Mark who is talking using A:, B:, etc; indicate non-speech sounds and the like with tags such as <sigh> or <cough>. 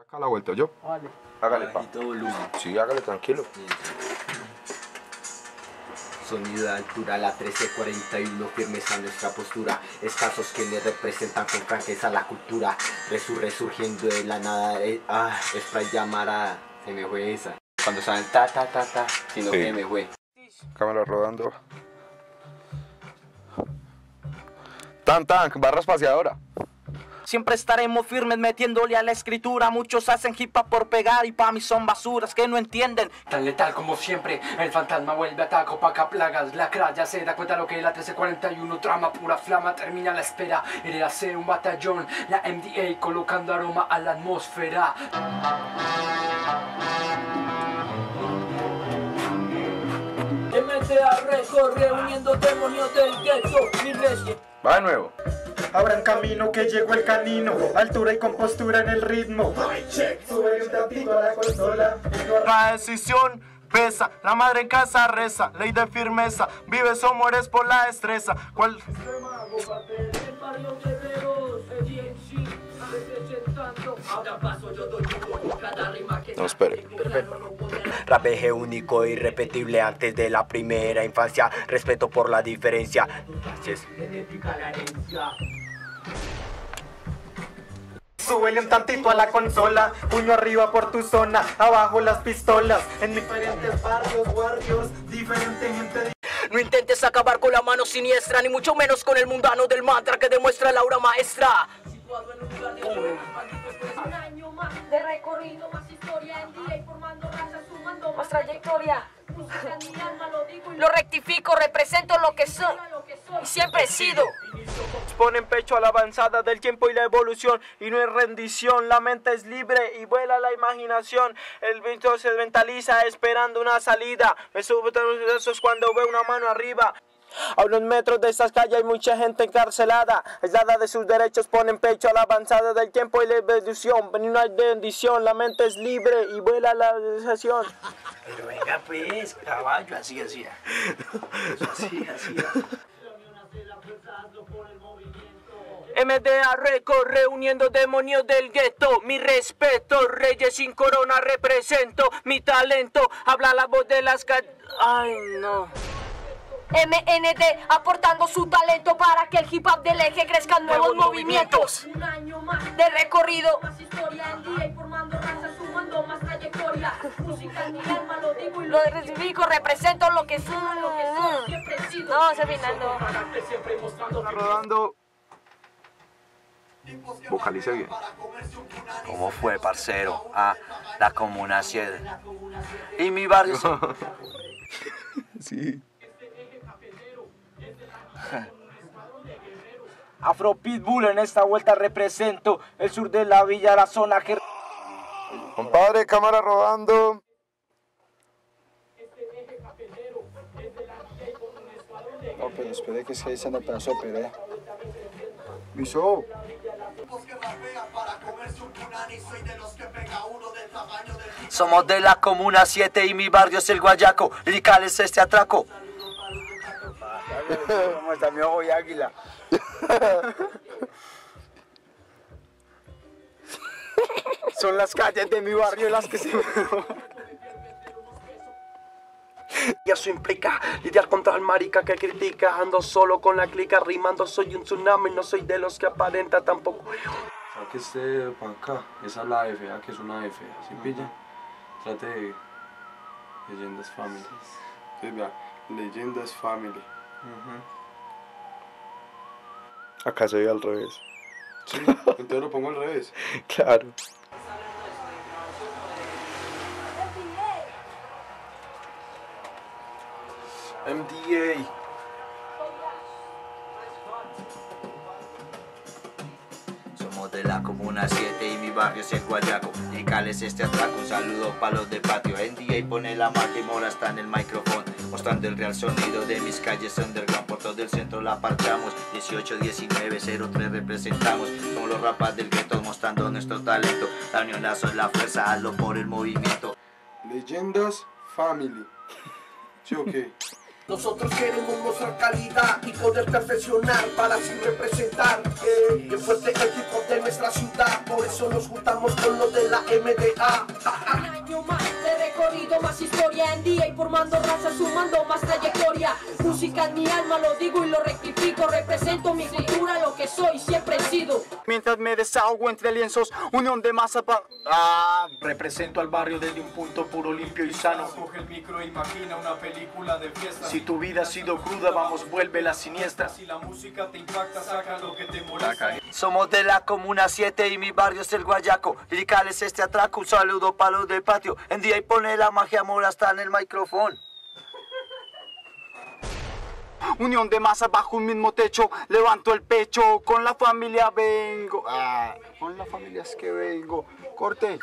A: Acá la vuelta, yo.
B: Vale.
A: Hágale, pa.
C: Volumen.
A: Sí, hágale tranquilo.
C: Sonido de altura, la 1341, firmeza nuestra postura. Escasos que le representan con franqueza la cultura. Resur resurgiendo de la nada. eh, ah, spray llamarada. Se me fue esa. Cuando saben ta ta ta ta, sino
A: Sí.
C: que me fue.
A: Cámara rodando. Tan, tan, barra espaciadora.
B: Siempre estaremos firmes metiéndole a la escritura. Muchos hacen hip hop por pegar y pa' mí son basuras que no entienden.
D: Tan letal como siempre, el fantasma vuelve ataca, opaca plagas, la craya se da cuenta lo que es la 1341 trama, pura flama, termina la espera, hereda ser un batallón, la MDA colocando aroma a la atmósfera.
B: MTA Record reuniendo demonios del gueto. Mi recién
A: Va de nuevo.
E: Abran camino que llegó el canino, altura y compostura en el ritmo. Sube un tantito a la consola.
B: La decisión pesa, la madre en casa reza, ley de firmeza, vives o mueres por la destreza. ¿Cuál?
A: No, espere.
C: Rapeje único e irrepetible antes de la primera infancia. Respeto por la diferencia. Gracias.
E: Súbele un tantito a la consola, puño arriba por tu zona, abajo las pistolas. En diferentes barrios, warriors, diferente gente.
B: No intentes acabar con la mano siniestra, ni mucho menos con el mundano del mantra que demuestra la aura maestra.
F: Un año más de recorrido, más historia en día, informando razas, sumando más trayectoria. En lo
G: rectifico, represento lo que soy
F: lo que soy.
G: Y siempre he sido.
B: Ponen pecho a la avanzada del tiempo y la evolución y no es rendición, la mente es libre y vuela la imaginación, el viento se mentaliza esperando una salida, me subo a los brazos cuando veo una mano arriba. A unos metros de estas calles hay mucha gente encarcelada, aislada de sus derechos, ponen pecho a la avanzada del tiempo y la evolución, no hay bendición, la mente es libre y vuela la sensación.
H: Pero venga pues, caballo, así, así. <laughs> Así, así.
B: MDA Record reuniendo demonios del gueto. Mi respeto, reyes sin corona represento. Mi talento habla la voz de las. Ay, no.
G: MND aportando su talento para que el hip hop del eje crezcan nuevos movimientos.
F: Un año más
G: De recorrido,
F: más historia en día, informando razas, sumando más mi alma, lo digo y
G: lo rectifico, represento lo que soy.
F: lo que soy, siempre he sido.
G: No, ese final no.
A: Está rodando. Vocalice bien.
H: ¿Cómo fue, parcero? Ah, la comuna 7. Y mi barrio. <laughs> se-
A: Sí.
B: Afro Pitbull en esta vuelta represento el sur de la villa, la zona que.
A: Compadre, cámara rodando.
I: No, pero espere que pedazo de pelea.
A: Miso.
H: Somos de la comuna 7 y mi barrio es el Guayaco. Lirical es este atraco. <laughs>
I: ¿Cómo está mi ojo y águila? <laughs>
E: Son las calles de mi barrio las que se
D: Y eso implica lidiar contra el marica que critica, ando solo con la clica, rimando soy un tsunami, no soy de los que aparenta tampoco.
J: Saque este para acá, esa es la F, ¿ah? que es una F, ¿sí pilla? Trate de Leyendas Family. Entonces vea, Leyendas Family.
A: Acá se ve al revés.
J: Sí, entonces lo pongo al revés. <laughs>
A: Claro.
J: MDA.
H: Somos de la comuna 7 y mi barrio es el Guayaco. Lirical es este atraco. Un saludo para los de patio. NDA pone la marca y mora está en el micrófono. Mostrando el real sonido de mis calles underground. Por todo el centro la parchamos. 18, 19, 03 representamos. Somos los rapas del gueto mostrando nuestro talento. La unión es la fuerza, hazlo por el movimiento.
J: Leyendas Family. ¿Sí o qué?
K: Nosotros queremos mostrar calidad y poder perfeccionar para así representar eh, el fuerte hop de nuestra ciudad. Por eso nos juntamos con los de la MDA.
F: Un año más de recorrido, más historia en día y formando raza, sumando más trayectoria. Música en mi alma, lo digo y lo rectifico. Represento mi cultura, lo que soy, siempre
C: Mientras me desahogo entre lienzos, unión de masa pa... Ah, represento al barrio desde un punto puro, limpio y sano.
L: Coge el micro e imagina una película de fiesta.
C: Si tu vida ha sido cruda, vamos, vuelve la siniestra.
L: Si la música te impacta, saca lo que te molesta.
H: Somos de la Comuna 7 y mi barrio es el Guayaco. Liricales este atraco, un saludo para los del patio. En día y pone la magia, amor, hasta en el micrófono.
C: Unión de masa bajo un mismo techo, levanto el pecho, con la familia vengo. Ah, con la familia es que vengo. Corte.